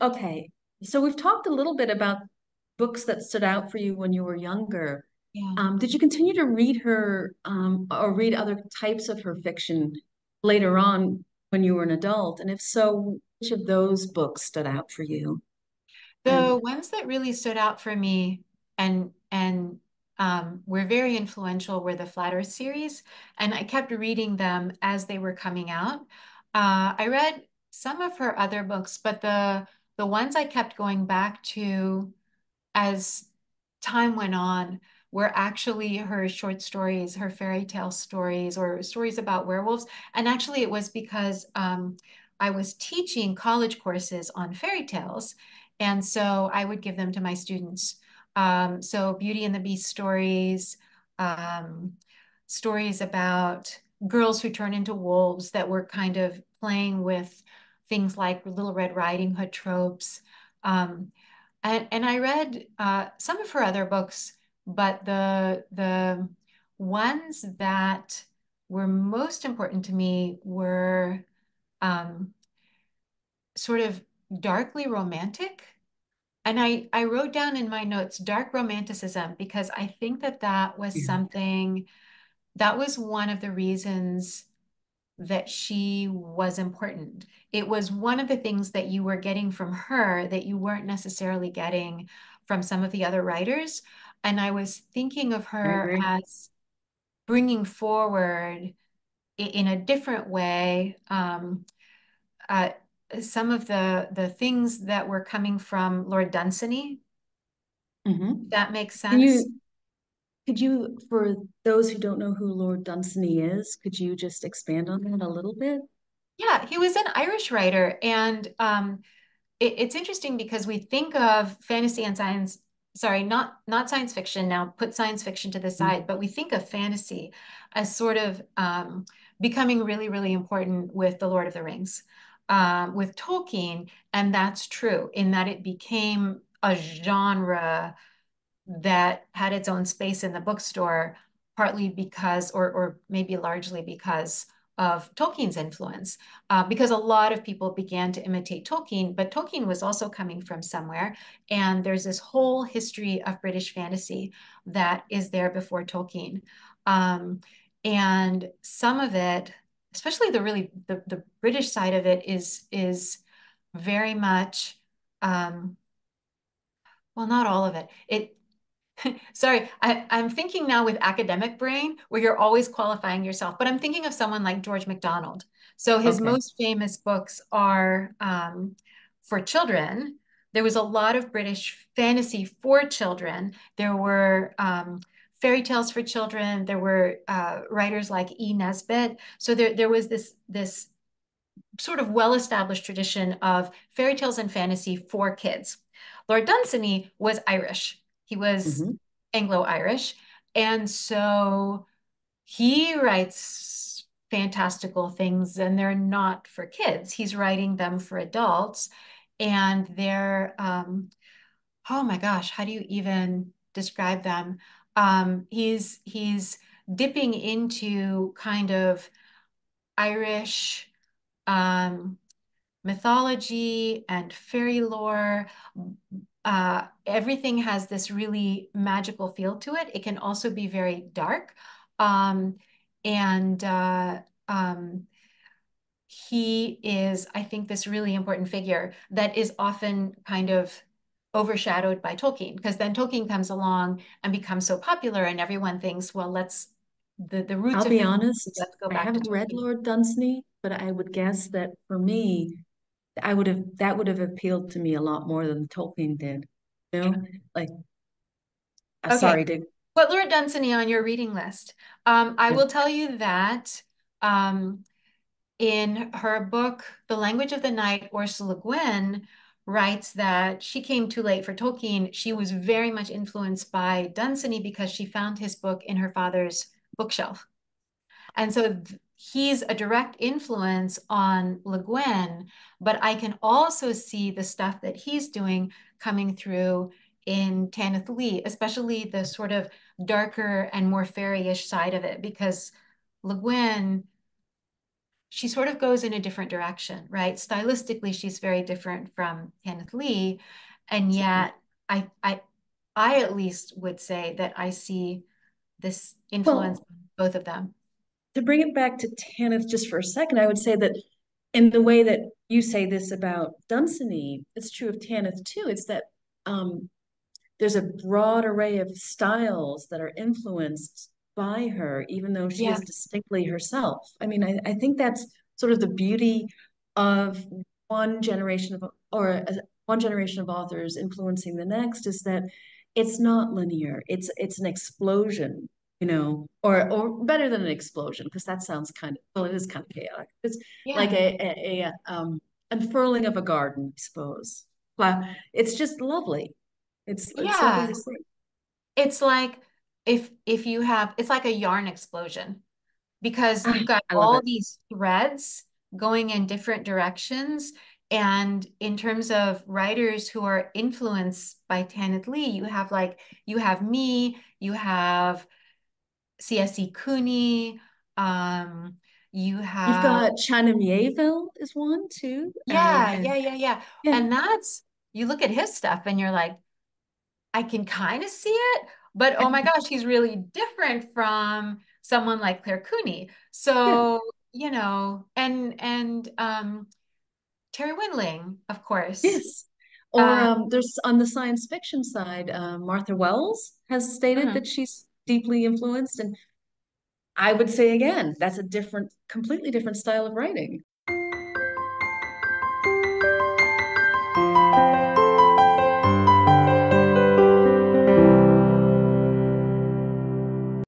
okay. So we've talked a little bit about books that stood out for you when you were younger. Yeah. Um, did you continue to read her um, or read other types of her fiction later on when you were an adult? And if so, which of those books stood out for you? The ones that really stood out for me and and um, were very influential were the Flat Earth series, and I kept reading them as they were coming out. Uh, I read some of her other books, but the the ones I kept going back to as time went on were actually her short stories, her fairy tale stories, or stories about werewolves. And actually, it was because um, I was teaching college courses on fairy tales. And so I would give them to my students. Um, so, Beauty and the Beast stories, um, stories about girls who turn into wolves that were kind of playing with things like Little Red Riding Hood tropes. Um, and, and I read uh, some of her other books, but the the ones that were most important to me were um, sort of darkly romantic. And I, I wrote down in my notes dark romanticism because I think that that was Yeah. something that was one of the reasons that she was important. It was one of the things that you were getting from her that you weren't necessarily getting from some of the other writers. And I was thinking of her agree. as bringing forward in a different way um, uh, some of the the things that were coming from Lord Dunsany. hmm That makes Can sense. you, could you, for those who don't know who Lord Dunsany is, could you just expand on that a little bit? Yeah, he was an Irish writer, and um, it, it's interesting because we think of fantasy and science, sorry, not not science fiction now, put science fiction to the side, but we think of fantasy as sort of um, becoming really, really important with The Lord of the Rings, um, with Tolkien, and that's true in that it became a genre that had its own space in the bookstore, partly because, or, or maybe largely because of Tolkien's influence, uh, because a lot of people began to imitate Tolkien, but Tolkien was also coming from somewhere. And there's this whole history of British fantasy that is there before Tolkien. Um, and some of it, especially the really the, the British side of it is is very much um, well, not all of it. It Sorry, I, I'm thinking now with academic brain where you're always qualifying yourself, but I'm thinking of someone like George MacDonald. So his Okay. most famous books are um, for children. There was a lot of British fantasy for children. There were um, fairy tales for children. There were uh, writers like E. Nesbit. So there, there was this, this sort of well-established tradition of fairy tales and fantasy for kids. Lord Dunsany was Irish. He was hmm Anglo-Irish. And so he writes fantastical things and they're not for kids. He's writing them for adults. And they're, um, oh my gosh, how do you even describe them? Um, he's he's dipping into kind of Irish um, mythology and fairy lore. Uh, everything has this really magical feel to it. It can also be very dark. Um, and uh, um, he is, I think, this really important figure that is often kind of overshadowed by Tolkien, because then Tolkien comes along and becomes so popular, and everyone thinks, well, let's the the roots I'll of be honest, let's go I back to haven't read Lord Dunsany, but I would guess that for me, I would have that would have appealed to me a lot more than Tolkien did. You know, like uh, Okay, sorry to put Lord Dunsany on your reading list. Um, I yeah. will tell you that um, in her book, The Language of the Night, Ursula Le Guin writes that she came too late for Tolkien. She was very much influenced by Dunsany because she found his book in her father's bookshelf. And so he's a direct influence on Le Guin, but I can also see the stuff that he's doing coming through in Tanith Lee, especially the sort of darker and more fairyish side of it, because Le Guin she sort of goes in a different direction, right? Stylistically, she's very different from Tanith Lee, and yet I I I at least would say that I see this influence well, both of them. To bring it back to Tanith just for a second, I would say that in the way that you say this about Dunsany, it's true of Tanith too. It's that um, there's a broad array of styles that are influenced by her, even though she yeah. is distinctly herself. I mean, I, I think that's sort of the beauty of one generation of or a, one generation of authors influencing the next is that it's not linear. It's it's an explosion, you know, or or better than an explosion because that sounds kind of well, it is kind of chaotic. It's yeah. like a, a, a um unfurling of a garden, I suppose. Well, it's just lovely. It's, yeah. It's, it's like if if you have it's like a yarn explosion because you've got all it. these threads going in different directions and in terms of writers who are influenced by Tanith Lee, you have like you have me, you have CSE Cooney, um, you have You've got China Miéville is one too. Yeah, and, yeah, yeah, yeah, yeah. And that's you look at his stuff and you're like, I can kind of see it, but oh my gosh, he's really different from someone like Claire Cooney. So, yeah. you know, and and um Terri Windling, of course. Yes. Or um, um, there's on the science fiction side, uh, Martha Wells has stated uh-huh. that she's deeply influenced. And I would say again, that's a different, completely different style of writing.